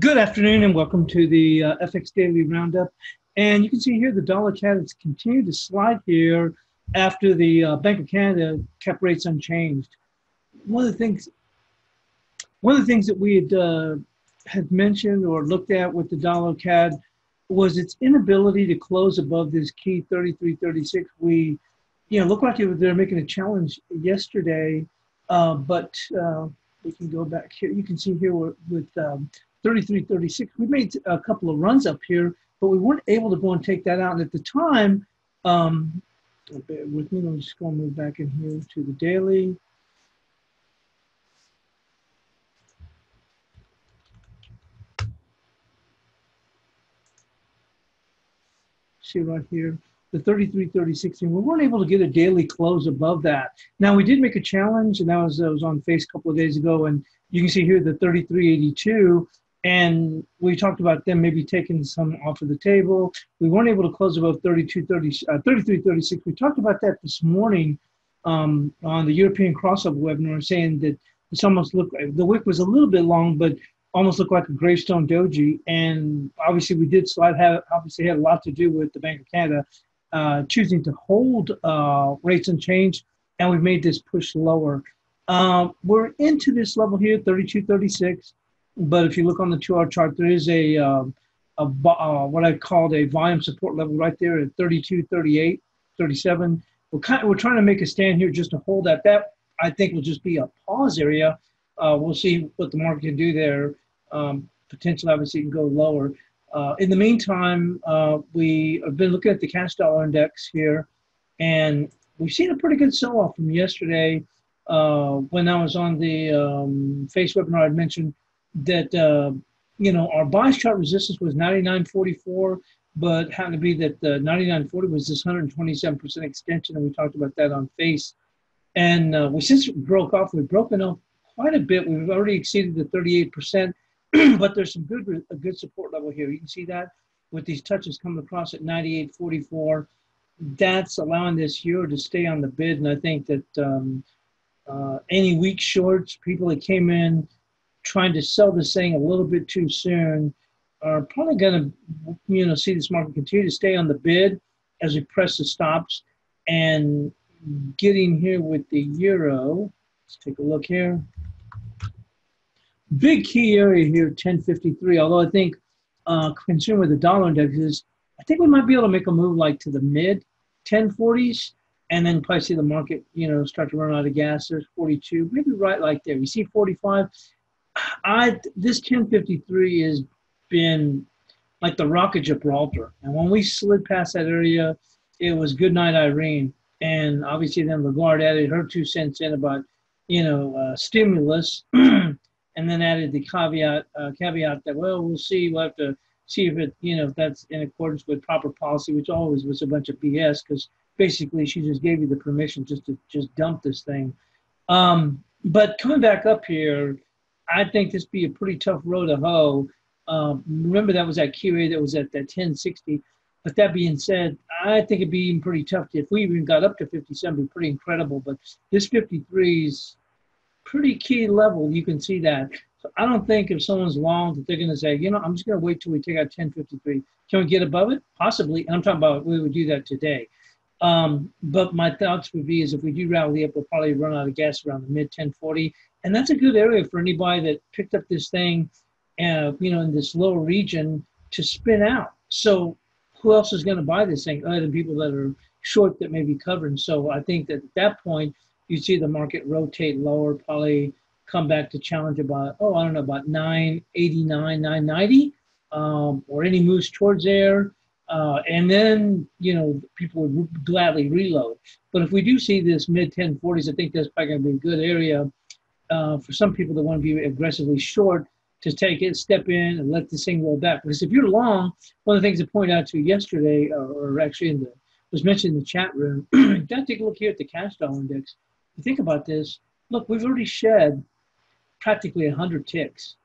Good afternoon and welcome to the uh, FX Daily Roundup. And you can see here the dollar CAD has continued to slide here after the uh, Bank of Canada kept rates unchanged. One of the things, one of the things that we had uh, had mentioned or looked at with the dollar CAD was its inability to close above this key 33.36. We, you know, look like they're making a challenge yesterday, uh, but uh, we can go back here. You can see here with um, 33, 36. We made a couple of runs up here, but we weren't able to go and take that out. And at the time, um, with me, me just go and move back in here to the daily. See right here, the 33, 36, and we weren't able to get a daily close above that. Now we did make a challenge, and that was, that was on FACE a couple of days ago, and you can see here the 3382 and we talked about them maybe taking some off of the table. We weren't able to close above 32, 30, uh, 33, 36. We talked about that this morning um, on the European crossover webinar, saying that it's almost looked the wick was a little bit long, but almost looked like a gravestone doji. And obviously, we did slide have obviously had a lot to do with the Bank of Canada uh, choosing to hold uh, rates unchanged, and we've made this push lower. Um, we're into this level here, 32, 36. But if you look on the two-hour chart, there is a, um, a uh, what I called a volume support level right there at 32, 38, 37. We're kind of, we're trying to make a stand here just to hold that. That I think will just be a pause area. Uh, we'll see what the market can do there. Um, potentially, obviously, can go lower. Uh, in the meantime, uh, we have been looking at the cash dollar index here, and we've seen a pretty good sell-off from yesterday. Uh, when I was on the um, FACE webinar, I mentioned that uh, you know our bias chart resistance was 99.44, but happened to be that the 99.40 was this 127% extension, and we talked about that on FACE. And uh, we since broke off, we've broken off quite a bit. We've already exceeded the 38%, but there's some good a good support level here. You can see that with these touches coming across at 98.44. That's allowing this euro to stay on the bid, and I think that um, uh, any weak shorts, people that came in trying to sell this thing a little bit too soon are probably going to, you know, see this market continue to stay on the bid as we press the stops. And getting here with the euro, let's take a look here. Big key area here, 1053. Although I think uh, concerned with the dollar index is, I think we might be able to make a move like to the mid 1040s and then probably see the market, you know, start to run out of gas. There's 42, maybe right like there. You see 45. I this 1053 has been like the Rock of Gibraltar, and when we slid past that area, it was good night Irene, and obviously then Lagarde added her two cents in about you know uh, stimulus, and then added the caveat uh, caveat that well we'll see we'll have to see if it you know if that's in accordance with proper policy, which always was a bunch of BS because basically she just gave you the permission just to just dump this thing. Um, but coming back up here I think this be a pretty tough row to hoe. Um, remember that was that QA that was at that 1060. But that being said, I think it'd be even pretty tough. To, if we even got up to 57, it'd be pretty incredible. But this 53 is pretty key level. You can see that. So I don't think if someone's long that they're going to say, you know, I'm just going to wait till we take out 1053. Can we get above it? Possibly. And I'm talking about we would do that today. Um, but my thoughts would be is if we do rally up, we'll probably run out of gas around the mid 1040 and that's a good area for anybody that picked up this thing, uh, you know, in this lower region to spin out. So who else is going to buy this thing other than people that are short that may be covered? So I think that at that point you see the market rotate lower, probably come back to challenge about oh I don't know about 989, 990, um, or any moves towards there. Uh, and then you know people would gladly reload. But if we do see this mid 1040s, I think that's probably going to be a good area uh, for some people that want to be aggressively short to take it, step in, and let this thing roll back. Because if you're long, one of the things to point out to you yesterday, or, or actually in the was mentioned in the chat room, to take a look here at the cash dollar index. You think about this. Look, we've already shed practically 100 ticks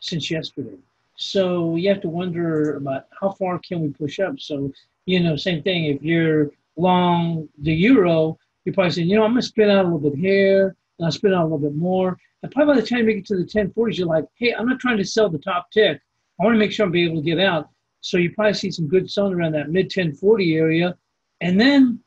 since yesterday. So you have to wonder about how far can we push up. So, you know, same thing. If you're long the euro, you're probably saying, you know, I'm going to spin out a little bit here, I'll spin out a little bit more. And probably by the time you get to the 1040s, you're like, hey, I'm not trying to sell the top tick. I want to make sure I'm able to get out. So you probably see some good selling around that mid 1040 area. And then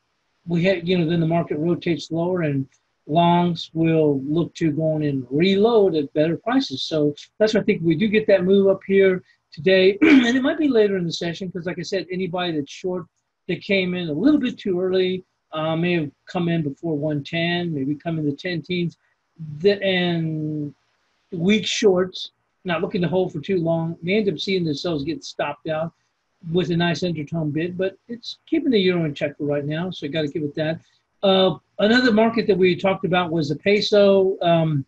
we had, you know, then the market rotates lower and longs will look to go on and reload at better prices. So that's why I think we do get that move up here today. and it might be later in the session because, like I said, anybody that's short that came in a little bit too early uh, may have come in before 110, maybe come in the 10 teens. And weak shorts, not looking to hold for too long, may end up seeing themselves get stopped out with a nice undertone bid, but it's keeping the euro in check for right now, so I got to give it that. Uh, another market that we talked about was the peso. Um,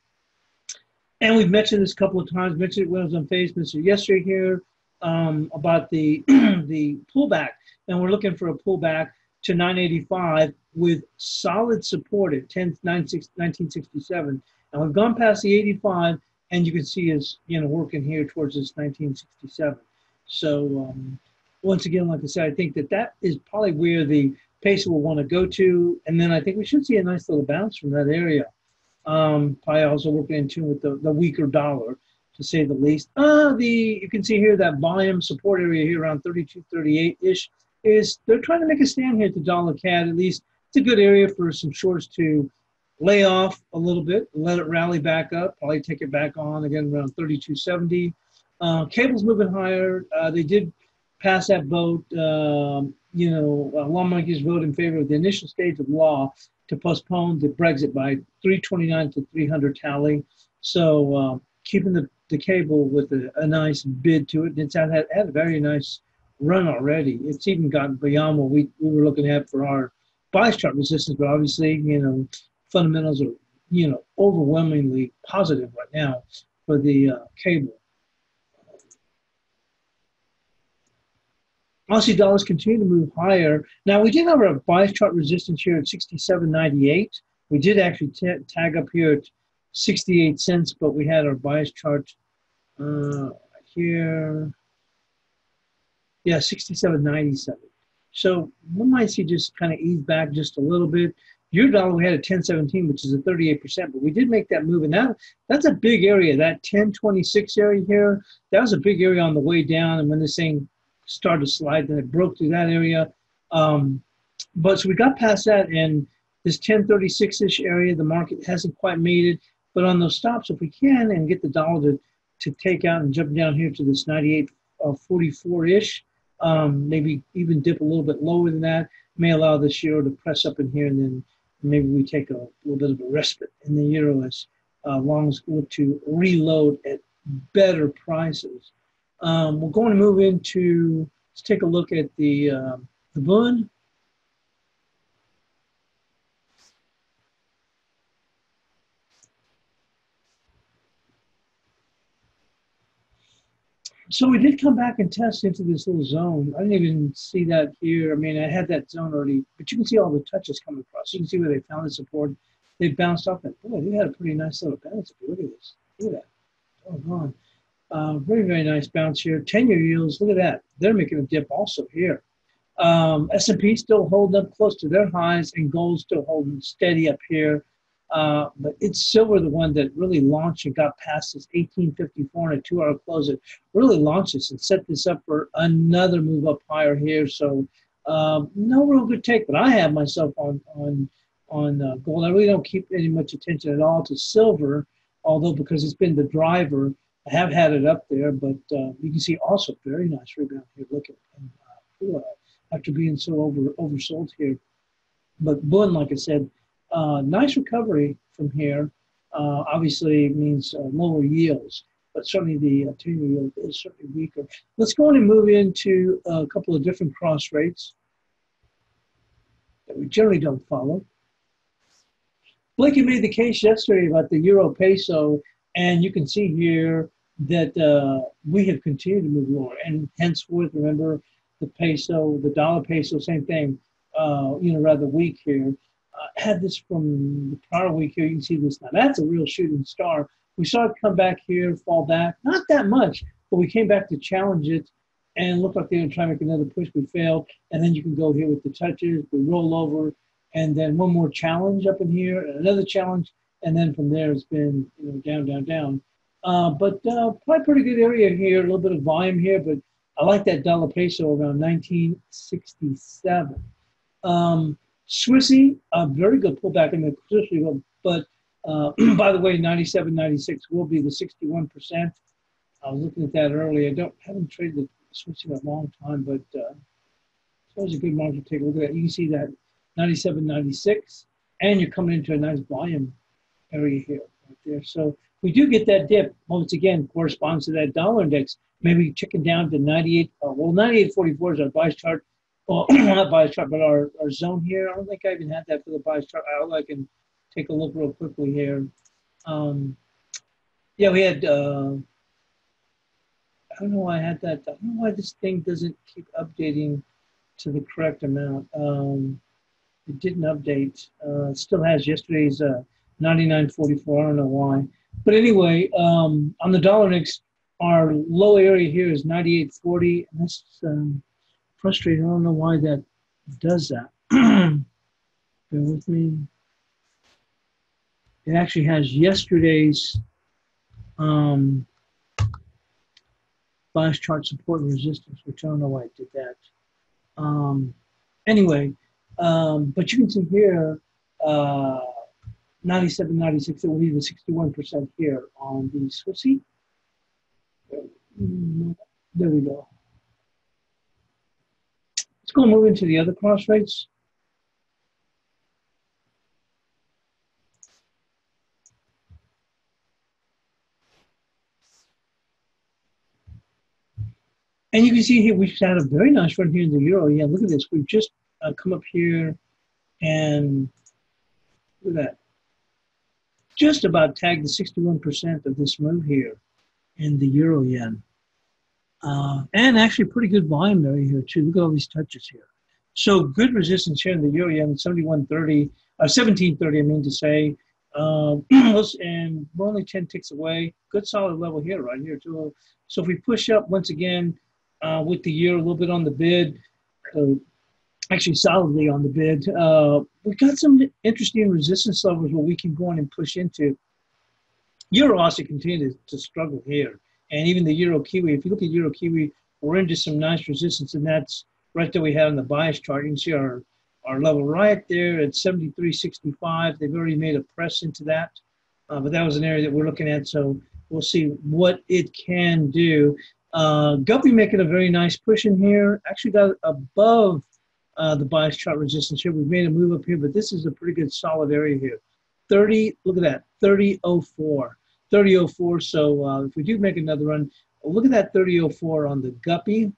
and we've mentioned this a couple of times, mentioned it when I was on Facebook yesterday here um, about the, the pullback. And we're looking for a pullback to 985 with solid support at 10, 1967. And we've gone past the 85, and you can see us, you know, working here towards this 1967. So um, once again, like I said, I think that that is probably where the peso will want to go to, and then I think we should see a nice little bounce from that area. Um, probably also working in tune with the, the weaker dollar, to say the least. Uh, the you can see here that volume support area here around 32, 38 ish is they're trying to make a stand here at the dollar CAD. At least it's a good area for some shorts to lay off a little bit, let it rally back up, probably take it back on again around 32.70. Uh, cables moving higher. Uh, they did pass that vote. Um, you know, uh, lawmakers vote in favor of the initial stage of law to postpone the Brexit by 329 to 300 tally. So uh, keeping the, the cable with a, a, nice bid to it. It's had, had a very nice run already. It's even gotten beyond what we, we were looking at for our bias chart resistance, but obviously, you know, fundamentals are, you know, overwhelmingly positive right now for the uh, cable. Aussie dollars continue to move higher. Now, we did have our bias chart resistance here at 67.98. We did actually tag up here at 68 cents, but we had our bias chart uh, here yeah, 67.97. So one might see just kind of ease back just a little bit. Euro dollar, we had a 1017, which is a 38%, but we did make that move. And that, that's a big area. That 1026 area here, that was a big area on the way down. And when this thing started to slide, then it broke through that area. Um, but so we got past that, and this 1036 ish area, the market hasn't quite made it. But on those stops, if we can and get the dollar to, to take out and jump down here to this 98 uh, 44 ish, um, maybe even dip a little bit lower than that, may allow the euro to press up in here, and then maybe we take a little bit of a respite in the euro as uh, longs look to reload at better prices. Um, we're going to move into, let's take a look at the, uh, the Bund. So we did come back and test into this little zone. I didn't even see that here. I mean, I had that zone already, but you can see all the touches coming across. You can see where they found the support. They bounced off it. Boy, they had a pretty nice little bounce. Look at this. Look at that. Oh, gone. Uh, very, very nice bounce here. 10-year yields, look at that. They're making a dip also here. Um, S&P still holding up close to their highs, and gold still holding steady up here. Uh, but it's silver the one that really launched and got past this 1854 and a two hour close. It really launched this and set this up for another move up higher here. So um, no real good take, but I have myself on on on uh, gold. I really don't keep any much attention at all to silver, although because it's been the driver, I have had it up there. But uh, you can see also very nice rebound here. Look at uh, after being so over oversold here. But Bund, like I said, uh, nice recovery from here. Uh, obviously means uh, lower yields, but certainly the uh, 10 yield is certainly weaker. Let's go on and move into a couple of different cross rates that we generally don't follow. Blakey made the case yesterday about the euro peso, and you can see here that uh, we have continued to move lower. And henceforth, remember the peso, the dollar peso, same thing, uh, you know, rather weak here uh, had this from the prior week here. You can see this now. That's a real shooting star. We saw it come back here, fall back, not that much, but we came back to challenge it and looked like they were trying to make another push. We failed. And then you can go here with the touches. We roll over and then one more challenge up in here, another challenge. And then from there, it's been you know down, down, down. Uh, but uh, probably pretty good area here, a little bit of volume here, but I like that dollar peso around 1967. Um, Swissy, a very good pullback in the Swissy, but uh, by the way, 97, 96 will be the 61%. I was looking at that earlier. I don't haven't traded the Swissy in a long time, but uh, it's always a good market to take a look at that. You can see that 97, 96, and you're coming into a nice volume area here, right there. So we do get that dip. Once again, corresponds to that dollar index. Maybe checking down to 98. Uh, well, 98.44 is our bias chart. Well, not bias chart, but our, our zone here. I don't think I even had that for the bias chart. I'll, I can take a look real quickly here. Um, yeah, we had. Uh, I don't know why I had that. I don't know why this thing doesn't keep updating to the correct amount. Um, it didn't update. Uh, it still has yesterday's uh, 99.44. I don't know why. But anyway, um, on the dollar index, our low area here is 98.40. And that's um, frustrating. I don't know why that does that. Bear with me. It actually has yesterday's um, bias chart support and resistance, which I don't know why it did that. Um, anyway, um, but you can see here, uh, 97, 96, it will be the 61% here on the Swissy. There we go. Let's go move into the other cross rates. And you can see here, we've had a very nice run here in the euro. Yeah, look at this. We've just uh, come up here and look at that. Just about tagged the 61% of this move here in the euro yen. Uh, and actually pretty good volume area here too. Look at all these touches here. So good resistance here in the euro yen, 7130, uh, 1730, I mean to say. Uh, and we're only 10 ticks away. Good solid level here, right here too. So if we push up once again, uh, with the year, a little bit on the bid, uh, actually solidly on the bid. Uh, we got some interesting resistance levels where we can go in and push into. Euro also continues to struggle here, and even the Euro Kiwi. If you look at Euro Kiwi, we're into some nice resistance, and that's right there we have in the bias chart. You can see our our level right there at 73.65. They've already made a press into that, uh, but that was an area that we're looking at. So we'll see what it can do. Uh, Guppy making a very nice push in here. Actually got above uh, the bias chart resistance here. We've made a move up here, but this is a pretty good solid area here. 30, look at that, 3004. 3004, so uh, if we do make another run, look at that 3004 on the Guppy.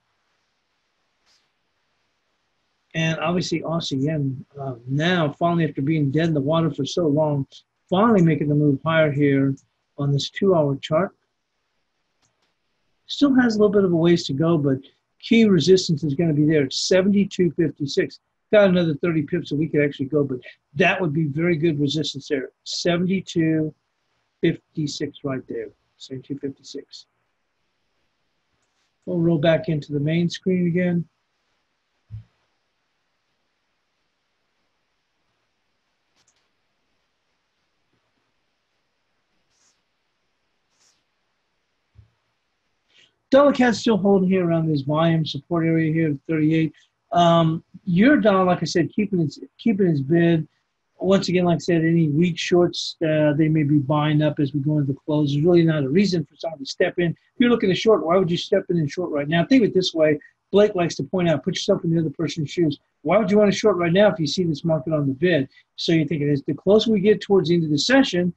And obviously Aussie yen uh, now, finally after being dead in the water for so long, finally making the move higher here on this two-hour chart. Still has a little bit of a ways to go, but key resistance is going to be there at 72.56. Got another 30 pips that we could actually go, but that would be very good resistance there. 72.56 right there. 72.56. We'll roll back into the main screen again. Dollar CAD's still holding here around this volume support area here, 38. Um, your dollar, like I said, keeping its keeping its bid. Once again, like I said, any weak shorts uh, they may be buying up as we go into the close. There's really not a reason for someone to step in. If you're looking to short, why would you step in and short right now? Think of it this way. Blake likes to point out, put yourself in the other person's shoes. Why would you want to short right now if you see this market on the bid? So you think it is the closer we get towards the end of the session,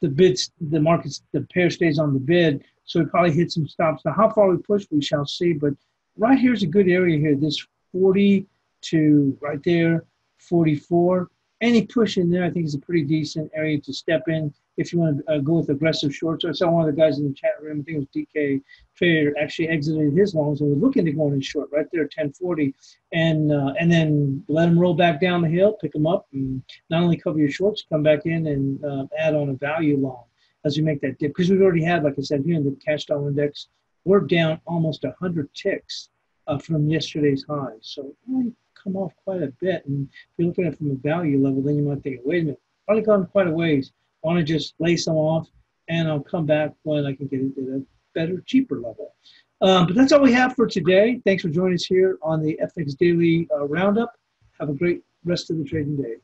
the bids, the markets, the pair stays on the bid. So we probably hit some stops. Now, how far we push, we shall see. But right here's a good area here. This 40 to right there, 44. Any push in there, I think, is a pretty decent area to step in if you want to uh, go with aggressive shorts. I saw one of the guys in the chat room, I think it was DK Trader, actually exited his longs and was looking to go in short right there, 1040, and uh, and then let them roll back down the hill, pick them up, and not only cover your shorts, come back in and uh, add on a value long as we make that dip. Because we've already had, like I said, here in the cash dollar index, we're down almost 100 ticks uh, from yesterday's high. So come off quite a bit. And if you're looking at it from a value level, then you might think, wait a minute, probably gone quite a ways. I want to just lay some off and I'll come back when I can get it at a better, cheaper level. Um, but that's all we have for today. Thanks for joining us here on the FX Daily uh, Roundup. Have a great rest of the trading day.